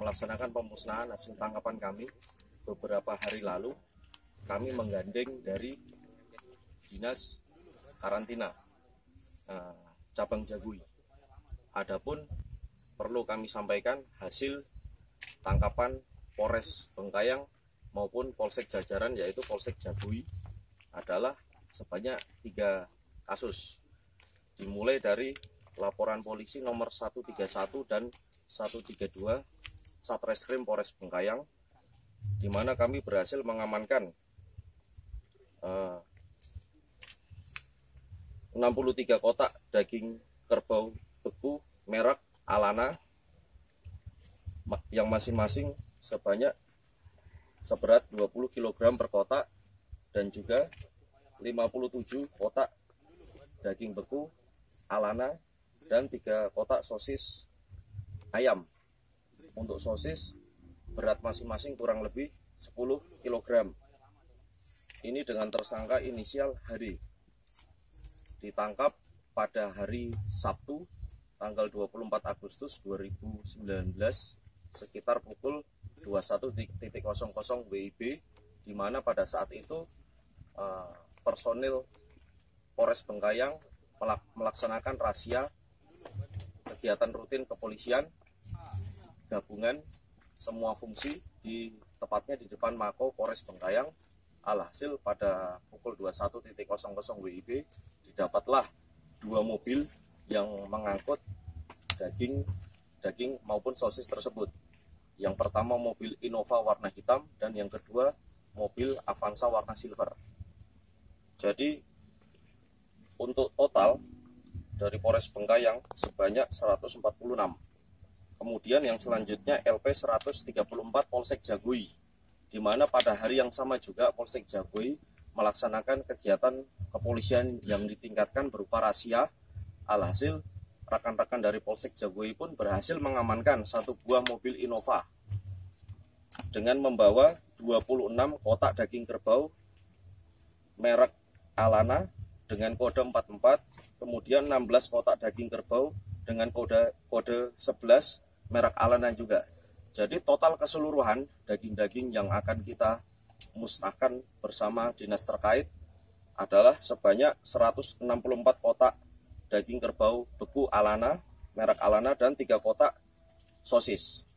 melaksanakan pemusnahan hasil tangkapan kami beberapa hari lalu kami menggandeng dari dinas karantina eh, cabang Jagui. Adapun perlu kami sampaikan hasil tangkapan Polres Bengkayang maupun Polsek Jajaran yaitu Polsek Jagui adalah sebanyak tiga kasus dimulai dari laporan polisi nomor 131 dan 132 Satreskrim Polres Bengkayang di mana kami berhasil mengamankan eh, 63 kotak daging kerbau beku merek Alana yang masing-masing sebanyak seberat 20 kg per kotak dan juga 57 kotak daging beku Alana dan tiga kotak sosis ayam untuk sosis berat masing-masing kurang lebih 10 kg ini dengan tersangka inisial Hari ditangkap pada hari Sabtu tanggal 24 Agustus 2019 sekitar pukul 21.00 WIB di mana pada saat itu eh, personil Polres Bengkayang melak- melaksanakan rahasia kegiatan rutin kepolisian gabungan semua fungsi di tepatnya di depan Mako Polres Bengkayang alhasil pada pukul 21.00 WIB didapatlah dua mobil yang mengangkut daging daging maupun sosis tersebut. Yang pertama mobil Innova warna hitam dan yang kedua mobil Avanza warna silver. Jadi untuk total dari Polres Bengkayang sebanyak 146 kemudian yang selanjutnya LP 134 Polsek Jagui di mana pada hari yang sama juga Polsek Jagui melaksanakan kegiatan kepolisian yang ditingkatkan berupa rahasia. Alhasil rekan-rekan dari Polsek Jagui pun berhasil mengamankan satu buah mobil Innova dengan membawa 26 kotak daging kerbau merek Alana dengan kode 44 kemudian 16 kotak daging kerbau dengan kode kode 11 merek Alana juga. Jadi total keseluruhan daging-daging yang akan kita musnahkan bersama dinas terkait adalah sebanyak 164 kotak daging kerbau beku Alana merek Alana dan tiga kotak sosis